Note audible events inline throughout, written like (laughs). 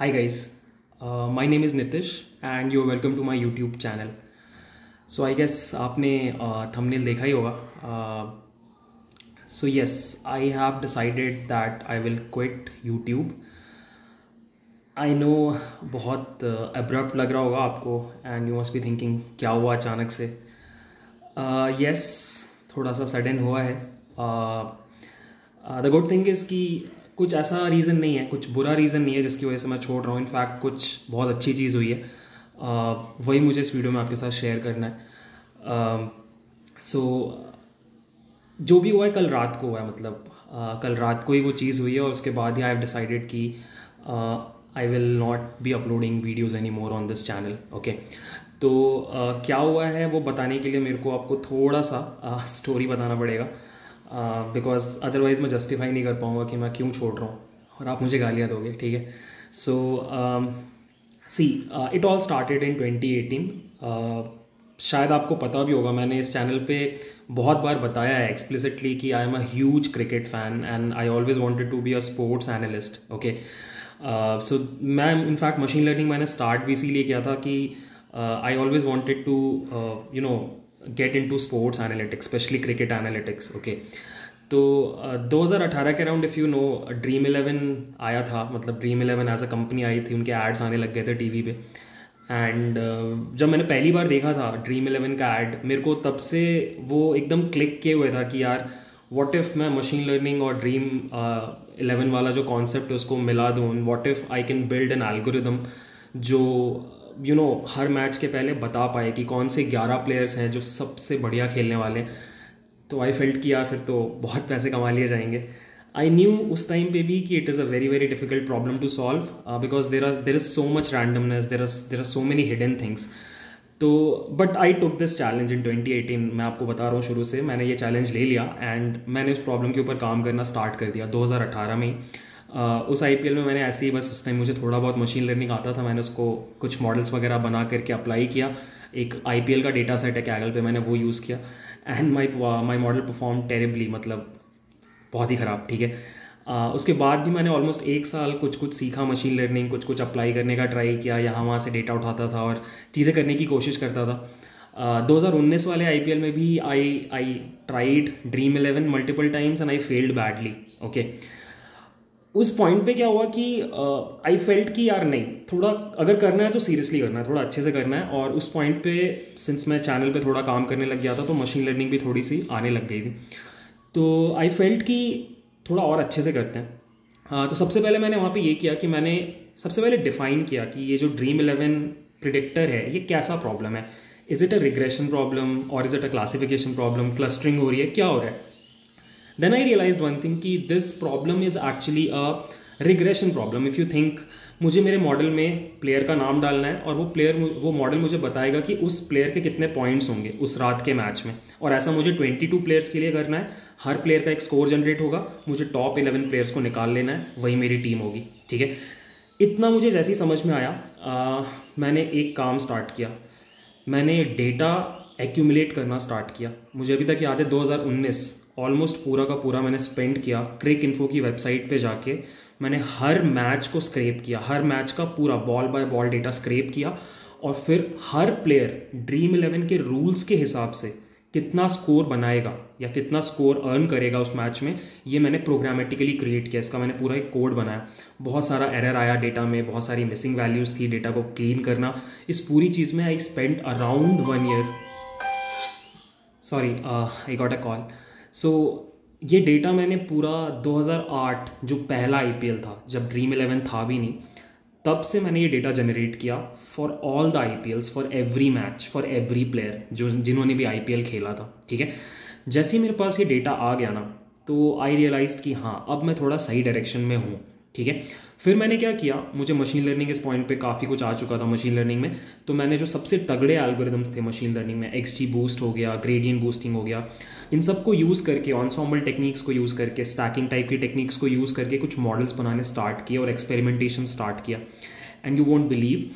Hi guys my name is Nitish and you welcome to my YouTube channel so I guess आपने uh, thumbnail देखा ही होगा. So yes I have decided that I will quit YouTube I know बहुत abrupt uh, लग रहा होगा आपको and you must भी थिंकिंग क्या हुआ अचानक से? यस uh, yes, थोड़ा सा सडन हुआ है. द गुड थिंग इज़ कि कुछ ऐसा रीज़न नहीं है कुछ बुरा रीज़न नहीं है जिसकी वजह से मैं छोड़ रहा हूँ। इनफैक्ट कुछ बहुत अच्छी चीज़ हुई है। uh, वही मुझे इस वीडियो में आपके साथ शेयर करना है। सो so, जो भी हुआ है कल रात को हुआ है मतलब uh, कल रात को ही वो चीज़ हुई है और उसके बाद ही आई हैव डिसाइडेड कि I will not be uploading videos any more on this channel okay तो uh, क्या हुआ है वो बताने के लिए मेरे को आपको थोड़ा सा स्टोरी uh, बताना पड़ेगा। बिकॉज़ अदरवाइज़ मैं जस्टिफाई नहीं कर पाऊँगा कि मैं क्यों छोड़ रहा हूँ। और आप मुझे गालियाँ दोगे, ठीक है? So see it all started in 2018 शायद आपको पता भी होगा, मैंने इस चैनल पे बहुत बार बताया है एक्सप्लिसिटली कि I am a huge cricket fan and I always wanted to be a sports analyst okay so मैं इनफैक्ट मशीन लर्निंग मैंने स्टार्ट भी इसीलिए किया था कि I always wanted to you know get into sports analytics specially cricket analytics okay तो हज़ार अठारह के around if you know Dream Eleven आया था मतलब Dream Eleven as a company आई थी उनके एड्स आने लग गए थे टी वी पे। एंड uh, जब मैंने पहली बार देखा था ड्रीम इलेवन का एड मेरे को तब से वो एकदम क्लिक किए हुए था कि यार वॉट इफ़ मैं मशीन लर्निंग और ड्रीम इलेवन uh, वाला जो कॉन्सेप्ट है उसको मिला दूँ? What if I can build an algorithm जो यू नो हर मैच के पहले बता पाए कि कौन से ग्यारह प्लेयर्स हैं जो सबसे बढ़िया खेलने वाले तो आई फेल्ट किया फिर तो बहुत पैसे कमा लिए जाएँगे। आई न्यू उस टाइम पे भी कि it is a very very difficult problem to solve because there are there is so much randomness there are there are so many hidden things तो but I took this challenge in 2018 मैं आपको बता रहा हूँ शुरू से, मैंने ये चैलेंज ले लिया एंड मैंने उस प्रॉब्लम के ऊपर काम करना स्टार्ट कर दिया 2018 में उस आईपीएल में मैंने ऐसे ही बस उस टाइम मुझे थोड़ा बहुत मशीन लर्निंग आता था मैंने उसको कुछ मॉडल्स वगैरह बना करके अप्लाई किया। एक आईपीएल का डेटा सेट है कैगल पे मैंने वो यूज़ किया। And my my model perform terribly मतलब बहुत ही ख़राब ठीक है? uh, उसके बाद भी मैंने ऑलमोस्ट एक साल कुछ कुछ सीखा मशीन लर्निंग कुछ कुछ अप्लाई करने का ट्राई किया यहाँ वहाँ से डेटा उठाता था और चीज़ें करने की कोशिश करता था। हज़ार उन्नीस वाले आईपीएल में भी I I tried Dream Eleven multiple times and I failed badly okay उस पॉइंट पे क्या हुआ कि आई फेल्ट कि यार नहीं, थोड़ा अगर करना है तो सीरियसली करना है, थोड़ा अच्छे से करना है और उस पॉइंट पे सिंस मैं चैनल पे थोड़ा काम करने लग गया था तो मशीन लर्निंग भी थोड़ी सी आने लग गई थी। तो आई फेल्ट कि थोड़ा और अच्छे से करते हैं। हाँ तो सबसे पहले मैंने वहाँ पे ये किया कि मैंने सबसे पहले डिफाइन किया कि ये जो ड्रीम इलेवन प्रिडिक्टर है, ये कैसा प्रॉब्लम है? Is it a regression problem और is it a classification problem clustering हो रही है, क्या हो रहा है? Then I realize one thing कि this problem is actually a regression problem if you think मुझे मेरे मॉडल में प्लेयर का नाम डालना है और वो प्लेयर वो मॉडल मुझे बताएगा कि उस प्लेयर के कितने पॉइंट्स होंगे उस रात के मैच में। और ऐसा मुझे 22 प्लेयर्स के लिए करना है। हर प्लेयर का एक स्कोर जनरेट होगा। मुझे टॉप 11 प्लेयर्स को निकाल लेना है। वही मेरी टीम होगी। ठीक है? इतना मुझे जैसे ही समझ में आया आ, मैंने एक काम स्टार्ट किया। मैंने डेटा एक्यूमुलेट करना स्टार्ट किया। मुझे अभी तक याद है 2019 ऑलमोस्ट पूरा का पूरा मैंने स्पेंड किया क्रिक इन्फो की वेबसाइट पे जाके। मैंने हर मैच को स्क्रेप किया, हर मैच का पूरा ball by ball data scrape किया और फिर हर प्लेयर ड्रीम इलेवन के रूल्स के हिसाब से कितना स्कोर बनाएगा या कितना स्कोर अर्न करेगा उस मैच में, ये मैंने प्रोग्रामेटिकली क्रिएट किया। इसका मैंने पूरा एक कोड बनाया। बहुत सारा एरर आया डेटा में, बहुत सारी मिसिंग वैल्यूज़ थी डेटा को क्लीन करना। इस पूरी चीज़ में I spend around one year sorry I got a call so so, ये डेटा मैंने पूरा 2008 जो पहला आईपीएल था जब ड्रीम इलेवन था भी नहीं तब से मैंने ये डेटा जनरेट किया for all the I for every match for every player जो जिन्होंने भी आईपीएल खेला था ठीक है? जैसे ही मेरे पास ये डेटा आ गया ना तो आई रियलाइज़ कि हाँ अब मैं थोड़ा सही डायरेक्शन में हूँ। ठीक है? फिर मैंने क्या किया? मुझे मशीन लर्निंग इस पॉइंट पे काफ़ी कुछ आ चुका था मशीन लर्निंग में। तो मैंने जो सबसे तगड़े एल्गोरिदम्स थे मशीन लर्निंग में एक्सटी बूस्ट हो गया ग्रेडियंट बूस्टिंग हो गया इन सबको यूज़ करके ऑनसॉम्बल टेक्निक्स को यूज़ करके स्टैकिंग टाइप की टेक्निक्स को यूज़ करके कुछ मॉडल्स बनाने स्टार्ट किए और एक्सपेरिमेंटेशन स्टार्ट किया। एंड यू वॉन्ट बिलीव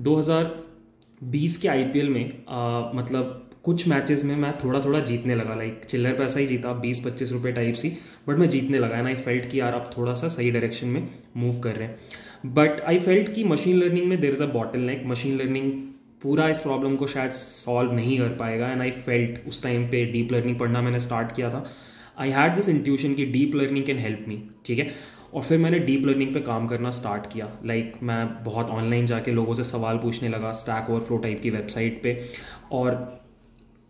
2020 के आईपीएल में आ, मतलब कुछ मैचेस में मैं थोड़ा थोड़ा जीतने लगा लाइक चिल्लर पैसा ही जीता बीस पच्चीस रुपये टाइप सी बट मैं जीतने लगा एंड आई फेल्ट कि यार आप थोड़ा सा सही डायरेक्शन में मूव कर रहे हैं। बट आई फेल्ट कि मशीन लर्निंग में there is a bottle like machine learning पूरा इस प्रॉब्लम को शायद सॉल्व नहीं कर पाएगा एंड आई फेल्ट उस टाइम पे डीप लर्निंग पढ़ना मैंने स्टार्ट किया था। आई हैड दिस इंट्यूशन कि deep learning can help me ठीक है? और फिर मैंने डीप लर्निंग पे काम करना स्टार्ट किया। लाइक like, मैं बहुत ऑनलाइन जाके लोगों से सवाल पूछने लगा स्टैक ओवरफ्लो टाइप की वेबसाइट पे और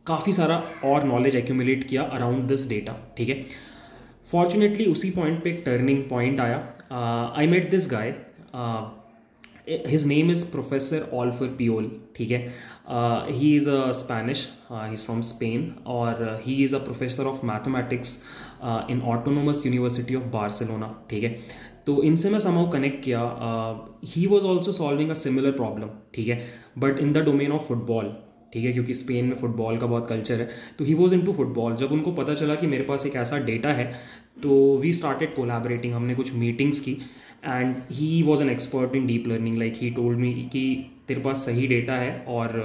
काफ़ी सारा और नॉलेज एक्यूमुलेट किया अराउंड दिस डेटा ठीक है? फॉर्चुनेटली उसी पॉइंट पे एक टर्निंग पॉइंट आया। I met this guy his name is professor Alfer Piol ठीक है? He is a Spanish he is from Spain और he is a professor of mathematics in Autonomous University of Barcelona ठीक है? तो इनसे मैं समाउ कनेक्ट किया। He was also solving a similar problem ठीक है? But in the domain of football ठीक है क्योंकि स्पेन में फुटबॉल का बहुत कल्चर है। तो he was in to football जब उनको पता चला कि मेरे पास एक ऐसा डेटा है तो वी स्टार्टेड कोलाबरेटिंग हमने कुछ मीटिंग्स की। And he was an expert in deep learning like he told me कि तेरे पास सही डेटा है और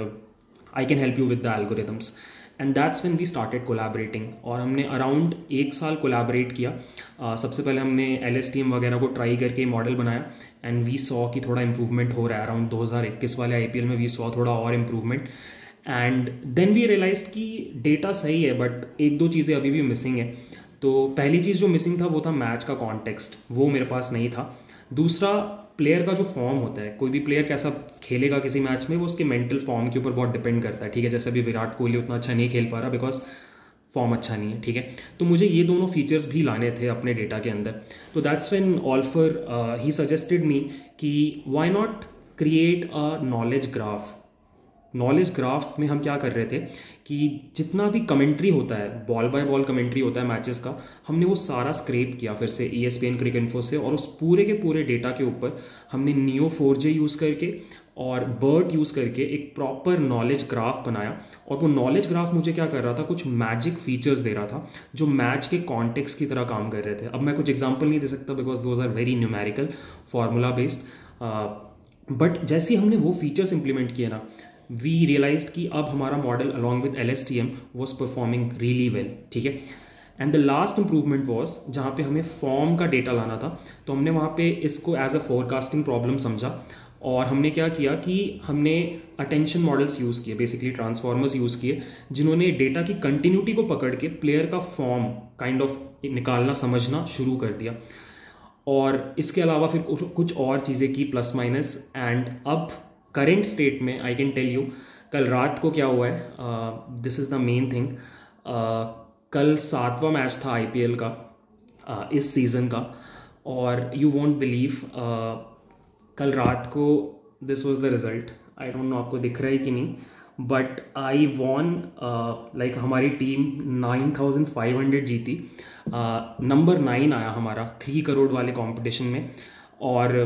I can help you with the algorithms and that's when we started collaborating और हमने अराउंड एक साल कोलाबरेट किया। uh, सबसे पहले हमने एल एस टी एम वगैरह को ट्राई करके मॉडल बनाया। एंड वी सॉ कि थोड़ा इम्प्रूवमेंट हो रहा है। अराउंड 2021 वाले आई पी एल में वी सॉ थोड़ा और improvement and then we realize कि डेटा सही है बट एक दो चीज़ें अभी भी मिसिंग है। तो पहली चीज़ जो मिसिंग था, वो था मैच का कॉन्टेक्स्ट वो मेरे पास नहीं था। दूसरा प्लेयर का जो फॉर्म होता है, कोई भी प्लेयर कैसा खेलेगा किसी मैच में, वो उसके मेंटल फॉर्म के ऊपर बहुत डिपेंड करता है। ठीक है, जैसे अभी विराट कोहली उतना अच्छा नहीं खेल पा रहा बिकॉज़ फॉर्म अच्छा नहीं है, ठीक है। तो मुझे ये दोनों फीचर्स भी लाने थे अपने डेटा के अंदर। तो that's when Alfer he suggested me कि why not create a knowledge graph knowledge graph में हम क्या कर रहे थे कि जितना भी कमेंट्री होता है बॉल बाय बॉल कमेंट्री होता है मैचेस का, हमने वो सारा स्क्रेप किया फिर से E S P N Cricinfo से और उस पूरे के पूरे डेटा के ऊपर हमने नियो फोर जे यूज़ करके और बर्ड यूज़ करके एक प्रॉपर नॉलेज ग्राफ बनाया और वो नॉलेज ग्राफ मुझे क्या कर रहा था, कुछ मैजिक फीचर्स दे रहा था जो मैच के कॉन्टेक्स की तरह काम कर रहे थे। अब मैं कुछ एग्ज़ाम्पल नहीं दे सकता because those are very numerical formula based but जैसे हमने वो फीचर्स इंप्लीमेंट किए ना वी रियलाइज़ कि अब हमारा model along with L S T M was performing really well ठीक है? And the last improvement was जहाँ पे हमें फॉर्म का डेटा लाना था तो हमने वहाँ पे इसको एज अ फोरकास्टिंग प्रॉब्लम समझा और हमने क्या किया कि हमने अटेंशन मॉडल्स यूज़ किए बेसिकली ट्रांसफॉर्मर्स यूज़ किए, जिन्होंने डेटा की कंटिन्यूटी को पकड़ के प्लेयर का फॉर्म काइंड ऑफ़ निकालना, समझना शुरू कर दिया। और इसके अलावा फिर कुछ और चीज़ें की प्लस माइनस एंड अब करेंट स्टेट में आई कैन टेल यू कल रात को क्या हुआ है this is the main thing कल सातवां मैच था आईपीएल का uh, इस सीज़न का और यू वॉन्ट बिलीव कल रात को this was the result I don't know आपको दिख रहा है कि नहीं बट आई वॉन लाइक हमारी team nine thousand five hundred जीती. नंबर uh, नाइन आया हमारा थ्री करोड़ वाले कंपटीशन में और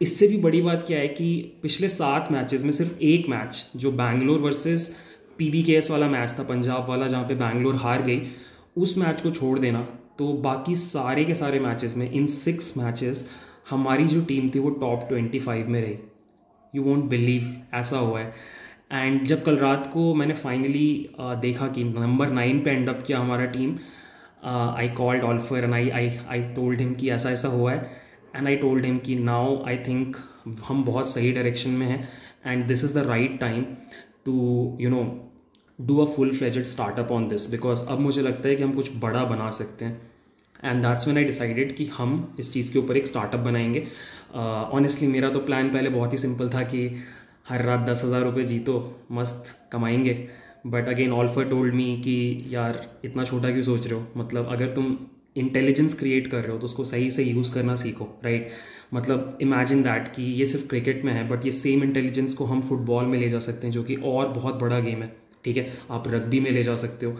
इससे भी बड़ी बात क्या है कि पिछले सात मैचेस में सिर्फ़ एक मैच जो बैंगलोर वर्सेस पीबीकेएस वाला मैच था पंजाब वाला, जहाँ पे बैंगलोर हार गई, उस मैच को छोड़ देना। तो बाकी सारे के सारे मैचेस में, इन सिक्स मैचेस हमारी जो टीम थी वो टॉप ट्वेंटी फाइव में रही। यू वॉन्ट बिलीव ऐसा हुआ है। एंड जब कल रात को मैंने फाइनली देखा कि नंबर नाइन पे एंड अप किया हमारा team I called Alfer and I I I told him कि ऐसा ऐसा हुआ है। एंड आई टोल्ड हिम कि नाउ आई थिंक हम बहुत सही डायरेक्शन में हैं and this is the right time to you know do a full fledged startup on this because अब मुझे लगता है कि हम कुछ बड़ा बना सकते हैं। And that's when I decided कि हम इस चीज़ के ऊपर एक स्टार्टअप बनाएँगे। ऑनेस्टली uh, मेरा तो प्लान पहले बहुत ही सिंपल था कि हर रात दस हज़ार रुपये जीतो मस्त कमाएँगे। But again Alfer told me कि यार इतना छोटा क्यों सोच रहे हो? मतलब अगर तुम इंटेलिजेंस क्रिएट कर रहे हो तो उसको सही से यूज़ करना सीखो राइट मतलब इमेजिन दैट कि ये सिर्फ़ क्रिकेट में है बट ये सेम इंटेलिजेंस को हम फुटबॉल में ले जा सकते हैं, जो कि और बहुत बड़ा गेम है, ठीक है? आप रग्बी में ले जा सकते हो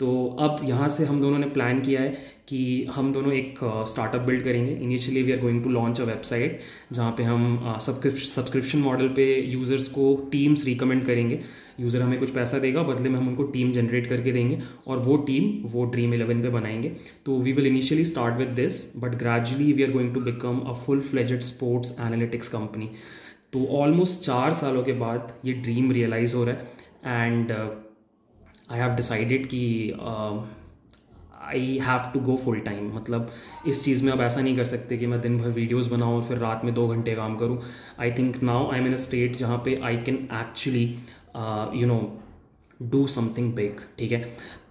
तो अब यहाँ से हम दोनों ने प्लान किया है कि हम दोनों एक स्टार्टअप बिल्ड करेंगे। Initially we are going to launch a website जहाँ पे हम सब्सक्रिप्शन मॉडल पे यूज़र्स को टीम्स रिकमेंड करेंगे। यूज़र हमें कुछ पैसा देगा, बदले में हम उनको टीम जनरेट करके देंगे और वो टीम वो ड्रीम इलेवन पे बनाएँगे। तो we will initially start with this but gradually we are going to become a full fledged sports analytics company तो ऑलमोस्ट चार सालों के बाद ये ड्रीम रियलाइज़ हो रहा है। एंड आई हैव डिसाइडेड कि I have to go full time मतलब इस चीज़ में अब ऐसा नहीं कर सकते कि मैं दिन भर वीडियोज़ बनाऊँ, फिर रात में दो घंटे काम करूँ। I think now I am in a state जहाँ पे I can actually you know do something big ठीक है?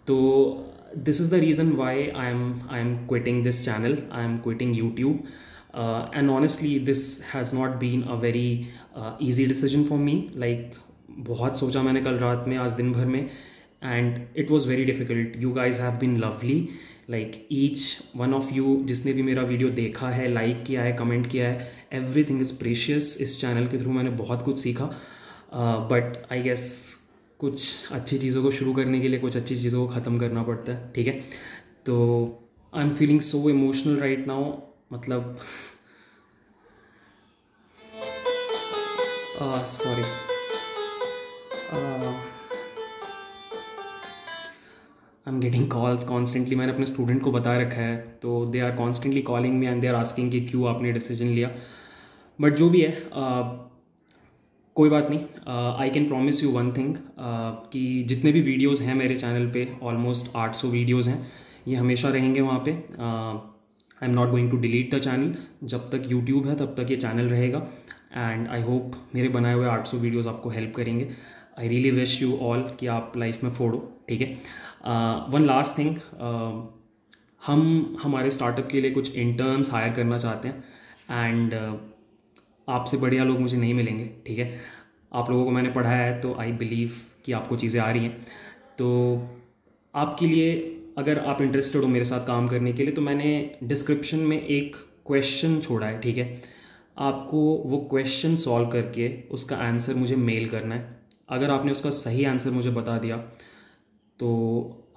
तो this is the reason why I am I am quitting this channel I am quitting YouTube and honestly this has not been a very easy decision for me like बहुत सोचा मैंने कल रात में, आज दिन भर में। And it was very difficult you guys have been lovely like each one of you जिसने भी मेरा वीडियो देखा है लाइक किया है कमेंट किया है एवरी थिंग इज़ प्रेशियस इस चैनल के थ्रू मैंने बहुत कुछ सीखा। बट आई गेस कुछ अच्छी चीज़ों को शुरू करने के लिए कुछ अच्छी चीज़ों को ख़त्म करना पड़ता है, ठीक है? तो I am feeling so emotional right now मतलब (laughs) sorry I am getting calls constantly मैंने अपने स्टूडेंट को बता रखा है। तो they are constantly calling me and they are asking कि क्यों आपने डिसीज़न लिया? बट जो भी है uh, कोई बात नहीं। I can promise you one thing कि जितने भी वीडियोज़ हैं मेरे चैनल पे ऑलमोस्ट 800 वीडियोज़ हैं। ये हमेशा रहेंगे वहाँ पे। I am not going to delete the channel जब तक यूट्यूब है तब तक ये चैनल रहेगा। एंड आई होप मेरे बनाए हुए 800 वीडियोज़ आपको हेल्प करेंगे। I really wish you all कि आप लाइफ में फोड़ो ठीक है? वन लास्ट थिंग हम हमारे स्टार्टअप के लिए कुछ इंटर्न्स हायर करना चाहते हैं एंड uh, आपसे बढ़िया लोग मुझे नहीं मिलेंगे ठीक है? आप लोगों को मैंने पढ़ाया है तो आई बिलीव कि आपको चीज़ें आ रही हैं। तो आपके लिए अगर आप इंटरेस्टेड हो मेरे साथ काम करने के लिए तो मैंने डिस्क्रिप्शन में एक क्वेश्चन छोड़ा है ठीक है? आपको वो क्वेश्चन सॉल्व करके उसका आंसर मुझे मेल करना है। अगर आपने उसका सही आंसर मुझे बता दिया तो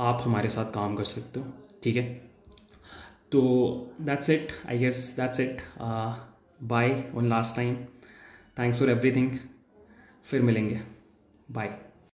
आप हमारे साथ काम कर सकते हो, ठीक है? तो that's it I guess that's it bye one last time thanks for everything फिर मिलेंगे. बाय